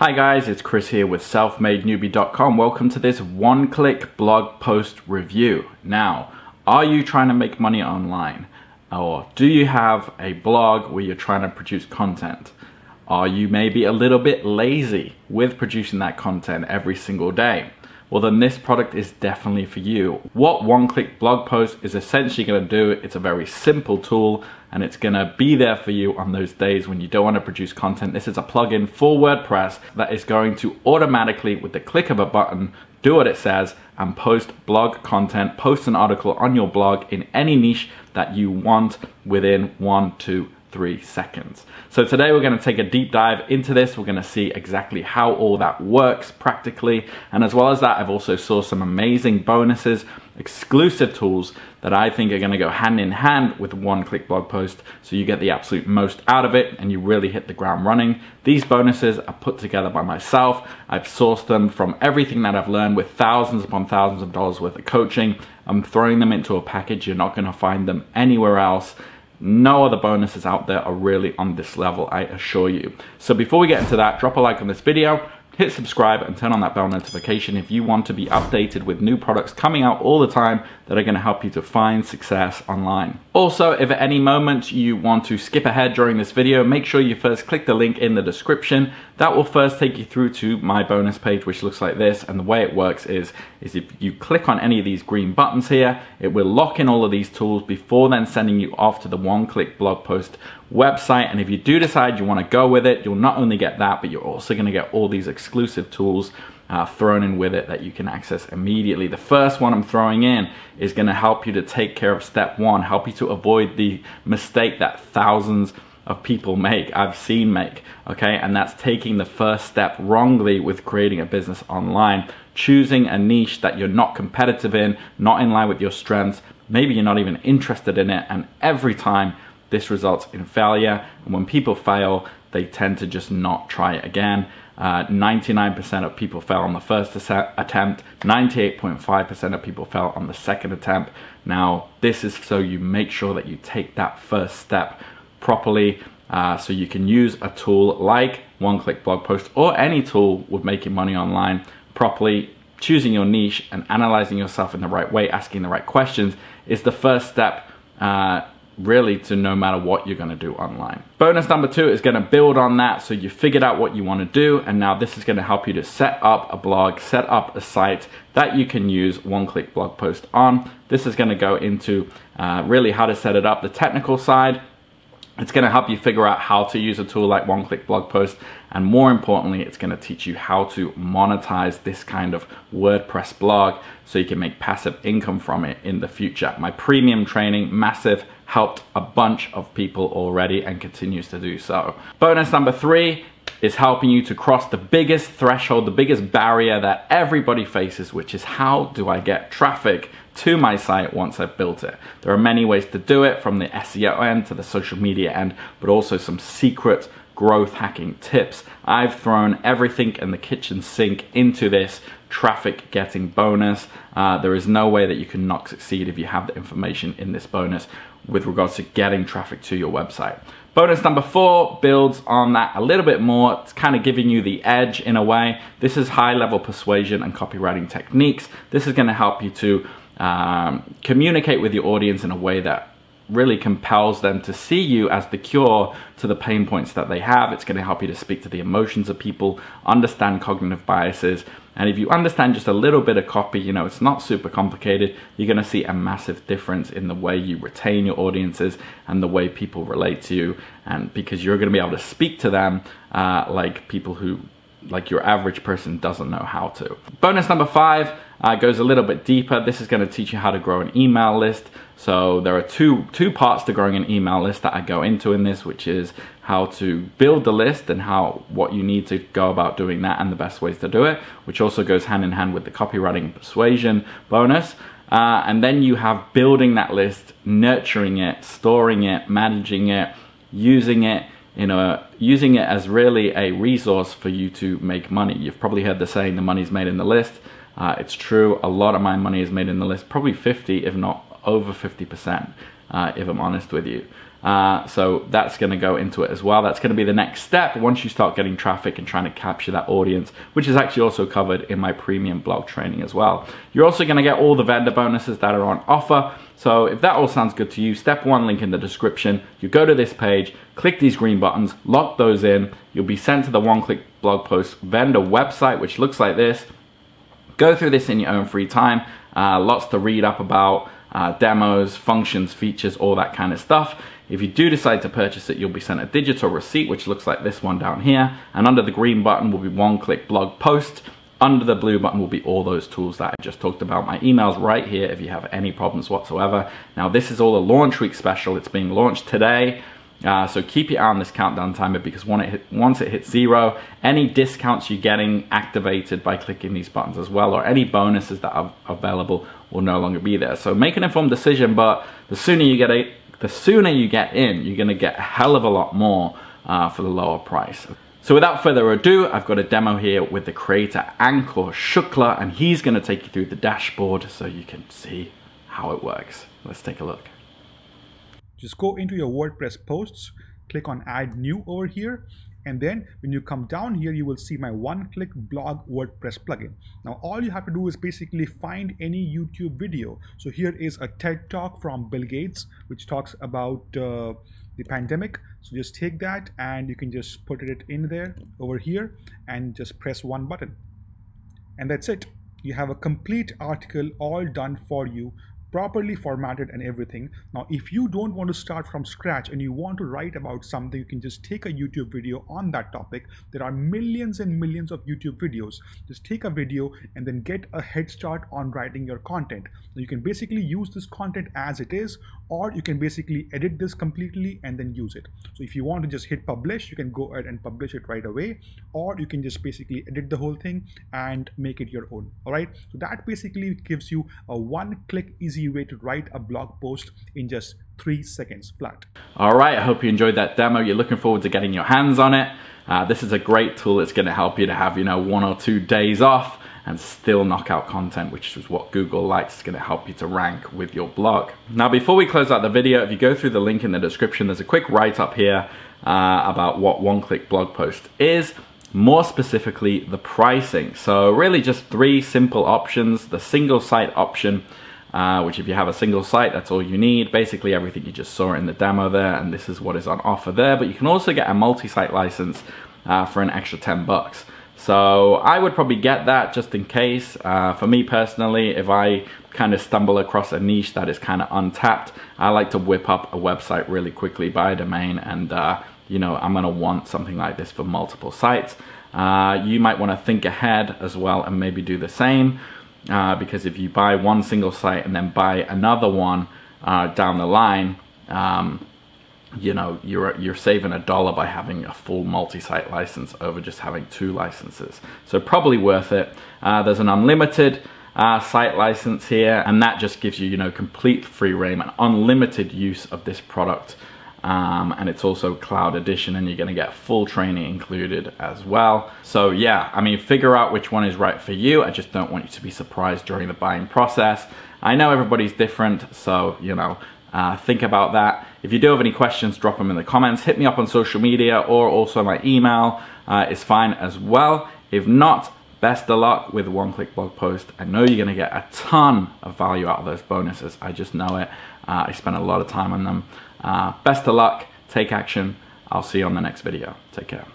Hi guys, it's Chris here with selfmadenewbie.com. Welcome to this one-click blog post review. Now, are you trying to make money online? Or do you have a blog where you're trying to produce content? Are you maybe a little bit lazy with producing that content every single day? Well then this product is definitely for you. What one-click blog post is essentially gonna do, it's a very simple tool and it's gonna be there for you on those days when you don't wanna produce content. This is a plugin for WordPress that is going to automatically, with the click of a button, do what it says and post blog content, post an article on your blog in any niche that you want within one, two, three seconds. So today we're gonna take a deep dive into this. We're gonna see exactly how all that works practically. And as well as that, I've also saw some amazing bonuses, exclusive tools that I think are gonna go hand in hand with one-click blog post so you get the absolute most out of it and you really hit the ground running. These bonuses are put together by myself. I've sourced them from everything that I've learned with thousands upon thousands of dollars worth of coaching. I'm throwing them into a package. You're not gonna find them anywhere else. No other bonuses out there are really on this level, I assure you. So before we get into that, drop a like on this video, hit subscribe and turn on that bell notification if you want to be updated with new products coming out all the time that are gonna help you to find success online. Also, if at any moment you want to skip ahead during this video, make sure you first click the link in the description. That will first take you through to my bonus page, which looks like this. And the way it works is, is if you click on any of these green buttons here, it will lock in all of these tools before then sending you off to the one-click blog post website. And if you do decide you wanna go with it, you'll not only get that, but you're also gonna get all these exclusive tools uh, thrown in with it that you can access immediately. The first one I'm throwing in is gonna help you to take care of step one, help you to avoid the mistake that thousands of people make, I've seen make, okay? And that's taking the first step wrongly with creating a business online, choosing a niche that you're not competitive in, not in line with your strengths, maybe you're not even interested in it, and every time this results in failure. And when people fail, they tend to just not try it again. 99% uh, of people fail on the first attempt, 98.5% of people fail on the second attempt. Now, this is so you make sure that you take that first step properly uh, so you can use a tool like one-click blog post or any tool with making money online properly choosing your niche and analyzing yourself in the right way asking the right questions is the first step uh, really to no matter what you're gonna do online. Bonus number two is gonna build on that. So you figured out what you wanna do and now this is gonna help you to set up a blog, set up a site that you can use one-click blog post on. This is gonna go into uh, really how to set it up, the technical side, it's going to help you figure out how to use a tool like one-click blog post and more importantly it's going to teach you how to monetize this kind of WordPress blog so you can make passive income from it in the future. My premium training, massive, helped a bunch of people already and continues to do so. Bonus number three is helping you to cross the biggest threshold, the biggest barrier that everybody faces, which is how do I get traffic to my site once I've built it. There are many ways to do it from the SEO end to the social media end, but also some secret growth hacking tips. I've thrown everything in the kitchen sink into this traffic getting bonus. Uh, there is no way that you can not succeed if you have the information in this bonus with regards to getting traffic to your website. Bonus number four builds on that a little bit more. It's kind of giving you the edge in a way. This is high level persuasion and copywriting techniques. This is gonna help you to um, communicate with your audience in a way that really compels them to see you as the cure to the pain points that they have. It's going to help you to speak to the emotions of people, understand cognitive biases. And if you understand just a little bit of copy, you know, it's not super complicated, you're going to see a massive difference in the way you retain your audiences and the way people relate to you. And because you're going to be able to speak to them uh, like people who like your average person doesn't know how to. Bonus number five uh, goes a little bit deeper. This is going to teach you how to grow an email list. So there are two, two parts to growing an email list that I go into in this, which is how to build the list and how what you need to go about doing that and the best ways to do it, which also goes hand in hand with the copywriting persuasion bonus. Uh, and then you have building that list, nurturing it, storing it, managing it, using it, you know, using it as really a resource for you to make money. You've probably heard the saying, the money's made in the list. Uh, it's true, a lot of my money is made in the list, probably 50, if not over 50%, uh, if I'm honest with you. Uh, so that's going to go into it as well. That's going to be the next step once you start getting traffic and trying to capture that audience, which is actually also covered in my premium blog training as well. You're also going to get all the vendor bonuses that are on offer. So if that all sounds good to you, step one link in the description. You go to this page, click these green buttons, lock those in. You'll be sent to the one-click blog post vendor website, which looks like this. Go through this in your own free time. Uh, lots to read up about, uh, demos, functions, features, all that kind of stuff. If you do decide to purchase it, you'll be sent a digital receipt, which looks like this one down here. And under the green button will be one-click blog post. Under the blue button will be all those tools that I just talked about. My email's right here if you have any problems whatsoever. Now, this is all a launch week special. It's being launched today. Uh, so keep your eye on this countdown timer because it hit, once it hits zero, any discounts you're getting activated by clicking these buttons as well, or any bonuses that are available will no longer be there. So make an informed decision, but the sooner you get it, the sooner you get in, you're gonna get a hell of a lot more uh, for the lower price. So without further ado, I've got a demo here with the creator Ankur Shukla, and he's gonna take you through the dashboard so you can see how it works. Let's take a look. Just go into your WordPress posts, click on add new over here, and then when you come down here you will see my one-click blog WordPress plugin. Now all you have to do is basically find any YouTube video. So here is a TED talk from Bill Gates which talks about uh, the pandemic. So just take that and you can just put it in there over here and just press one button. And that's it. You have a complete article all done for you properly formatted and everything. Now, if you don't want to start from scratch and you want to write about something, you can just take a YouTube video on that topic. There are millions and millions of YouTube videos. Just take a video and then get a head start on writing your content. You can basically use this content as it is, or you can basically edit this completely and then use it. So if you want to just hit publish, you can go ahead and publish it right away, or you can just basically edit the whole thing and make it your own. All right. So that basically gives you a one click easy easy way to write a blog post in just three seconds flat. All right, I hope you enjoyed that demo. You're looking forward to getting your hands on it. Uh, this is a great tool. It's gonna help you to have, you know, one or two days off and still knock out content, which is what Google likes. It's gonna help you to rank with your blog. Now, before we close out the video, if you go through the link in the description, there's a quick write-up here uh, about what one-click blog post is more specifically the pricing. So really just three simple options, the single site option, uh, which if you have a single site, that's all you need. Basically everything you just saw in the demo there, and this is what is on offer there. But you can also get a multi-site license uh, for an extra 10 bucks. So I would probably get that just in case. Uh, for me personally, if I kind of stumble across a niche that is kind of untapped, I like to whip up a website really quickly, buy a domain, and uh, you know I'm gonna want something like this for multiple sites. Uh, you might want to think ahead as well and maybe do the same uh, because if you buy one single site and then buy another one uh, down the line, um, you know, you're, you're saving a dollar by having a full multi-site license over just having two licenses. So probably worth it. Uh, there's an unlimited uh, site license here, and that just gives you, you know, complete free rein and unlimited use of this product um, and it's also cloud edition and you're gonna get full training included as well. So yeah, I mean, figure out which one is right for you. I just don't want you to be surprised during the buying process. I know everybody's different, so you know, uh, think about that. If you do have any questions, drop them in the comments. Hit me up on social media or also my email uh, is fine as well. If not, best of luck with one-click blog post. I know you're gonna get a ton of value out of those bonuses. I just know it. Uh, I spent a lot of time on them. Uh, best of luck, take action. I'll see you on the next video. Take care.